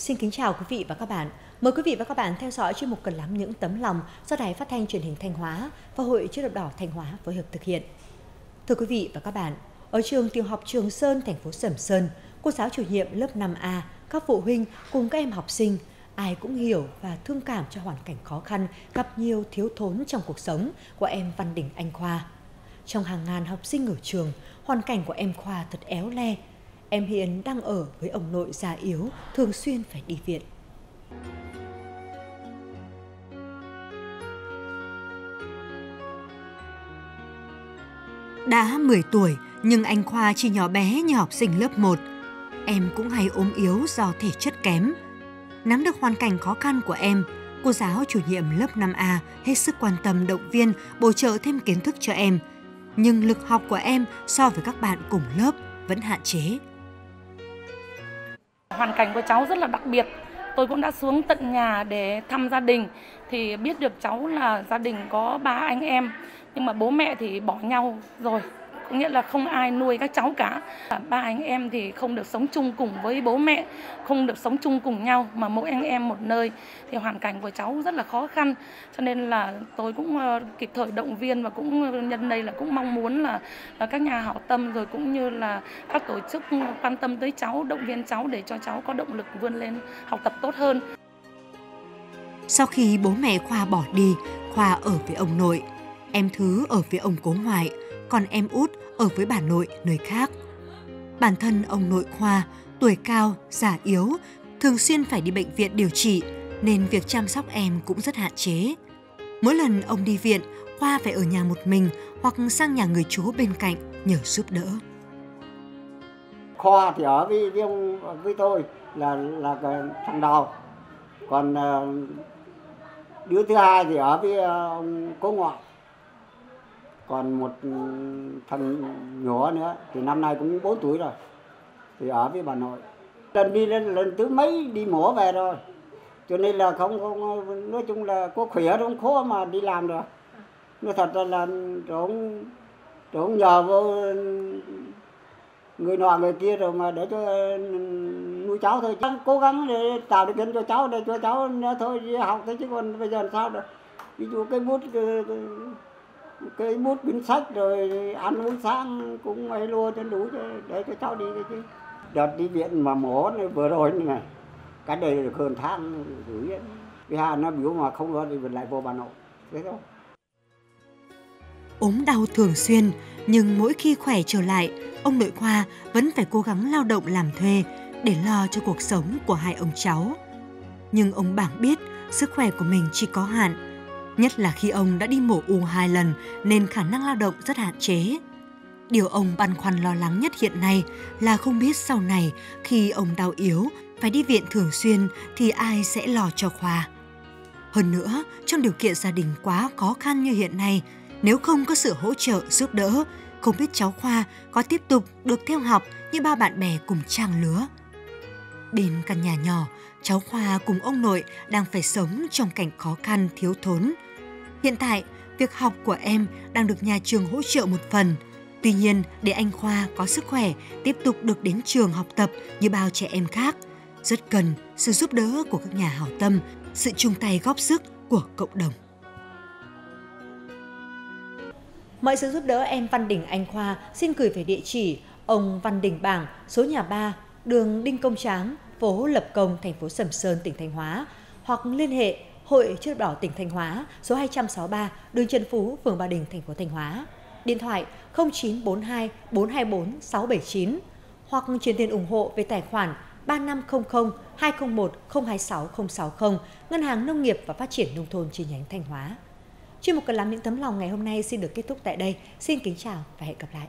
Xin kính chào quý vị và các bạn. Mời quý vị và các bạn theo dõi chuyên mục cần lắm những tấm lòng do Đài Phát thanh Truyền hình Thanh Hóa và Hội Chữ thập đỏ Thanh Hóa phối hợp thực hiện. Thưa quý vị và các bạn, ở trường tiểu học Trường Sơn, thành phố Sầm Sơn, cô giáo chủ nhiệm lớp 5A, các phụ huynh cùng các em học sinh ai cũng hiểu và thương cảm cho hoàn cảnh khó khăn, gặp nhiều thiếu thốn trong cuộc sống của em Văn Đình Anh Khoa. Trong hàng ngàn học sinh ở trường, hoàn cảnh của em Khoa thật éo le. Em hiện đang ở với ông nội già yếu, thường xuyên phải đi viện. Đã 10 tuổi, nhưng anh Khoa chỉ nhỏ bé như học sinh lớp 1. Em cũng hay ốm yếu do thể chất kém. Nắm được hoàn cảnh khó khăn của em, cô giáo chủ nhiệm lớp 5A hết sức quan tâm động viên, bổ trợ thêm kiến thức cho em. Nhưng lực học của em so với các bạn cùng lớp vẫn hạn chế. Hoàn cảnh của cháu rất là đặc biệt. Tôi cũng đã xuống tận nhà để thăm gia đình, thì biết được cháu là gia đình có ba anh em nhưng mà bố mẹ thì bỏ nhau rồi nghĩa là không ai nuôi các cháu cả. Ba anh em thì không được sống chung cùng với bố mẹ không được sống chung cùng nhau mà mỗi anh em một nơi. Thì hoàn cảnh của cháu rất là khó khăn. Cho nên là tôi cũng ờ, kịp thời động viên và cũng nhân đây là cũng mong muốn là, là các nhà hảo tâm rồi cũng như là các tổ chức quan tâm tới cháu động viên cháu để cho cháu có động lực vươn lên học tập tốt hơn. Sau khi bố mẹ Khoa bỏ đi, Khoa ở với ông nội, em Thứ ở với ông cố ngoại, còn em út ở với bà nội nơi khác. Bản thân ông nội Khoa, tuổi cao, già yếu, thường xuyên phải đi bệnh viện điều trị, nên việc chăm sóc em cũng rất hạn chế. Mỗi lần ông đi viện, Khoa phải ở nhà một mình hoặc sang nhà người chú bên cạnh nhờ giúp đỡ. Khoa thì ở với, với, ông, với tôi là là thằng đầu, còn ờ, đứa thứ hai thì ở với ờ, ông cố ngoại còn một ừ, thằng nhỏ nữa thì năm nay cũng 4 tuổi rồi. Thì ở với bà nội. Lần đi lên lần thứ mấy đi mổ về rồi. Cho nên là không, không nói chung là có khỏe không khó mà đi làm được. Nó thật ra là cũng cũng nhờ vô người nọ người kia rồi mà để cho ừ, nuôi cháu thôi. Cố gắng để tạo điều kiện cho cháu để cho cháu nữa thôi đi học thế chứ còn bây giờ làm sao được. Ví dụ cái bút cái, cái bút quyển sách rồi ăn uống sáng cũng ấy luôn cho đủ cho để cho cháu đi cái chứ. Đợt đi viện mà mổ này, vừa rồi này cái đây được hơn tháng gửi vì hà nó biểu mà không có thì mình lại vô bà nội. Thế thôi. Ốm đau thường xuyên, nhưng mỗi khi khỏe trở lại, ông nội khoa vẫn phải cố gắng lao động làm thuê để lo cho cuộc sống của hai ông cháu. Nhưng ông bảng biết sức khỏe của mình chỉ có hạn nhất là khi ông đã đi mổ u hai lần nên khả năng lao động rất hạn chế. Điều ông băn khoăn lo lắng nhất hiện nay là không biết sau này khi ông đau yếu phải đi viện thường xuyên thì ai sẽ lo cho Khoa. Hơn nữa, trong điều kiện gia đình quá khó khăn như hiện nay, nếu không có sự hỗ trợ giúp đỡ, không biết cháu Khoa có tiếp tục được theo học như ba bạn bè cùng trang lứa. Bên căn nhà nhỏ, cháu Khoa cùng ông nội đang phải sống trong cảnh khó khăn thiếu thốn. Hiện tại, việc học của em đang được nhà trường hỗ trợ một phần. Tuy nhiên, để anh Khoa có sức khỏe tiếp tục được đến trường học tập như bao trẻ em khác, rất cần sự giúp đỡ của các nhà hảo tâm, sự chung tay góp sức của cộng đồng. Mọi sự giúp đỡ em Văn Đình Anh Khoa xin gửi về địa chỉ ông Văn Đình Bảng, số nhà 3, đường Đinh Công Tráng, phố Lập Công, thành phố Sầm Sơn, tỉnh Thanh Hóa, hoặc liên hệ Hội Chữ đỏ tỉnh Thanh Hóa, số 263, đường Trần Phú, phường Ba Đình, thành phố Thanh Hóa. Điện thoại 0942 424 679 hoặc chuyển tiền ủng hộ về tài khoản 3500 201 026 060 Ngân hàng Nông nghiệp và Phát triển Nông thôn chi nhánh Thanh Hóa. Chuyên mục cần làm những tấm lòng ngày hôm nay xin được kết thúc tại đây. Xin kính chào và hẹn gặp lại.